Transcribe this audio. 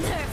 Nerve